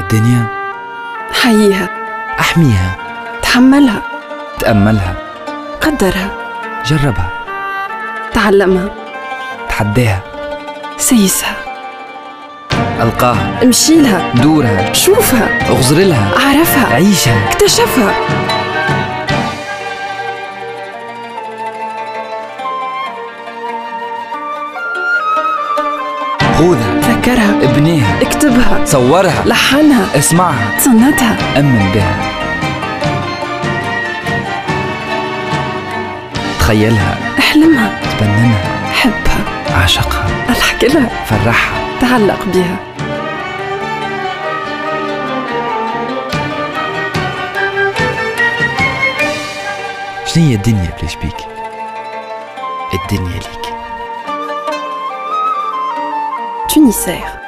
الدنيا. حييها. أحميها. تحملها. تأملها. قدرها. جربها. تعلمها. تحداها سيسها. ألقاها. امشيلها. دورها. شوفها. أغزرلها. عرفها عيشها. اكتشفها. خذها. تذكرها ابنيها اكتبها صورها لحنها اسمعها صنتها. أمن بها. تخيلها احلمها تبننها حبها عاشقها الحق لها فرحها. تعلق بها شنو هي الدنيا بليش بيك؟ الدنيا ليك. Tunisère.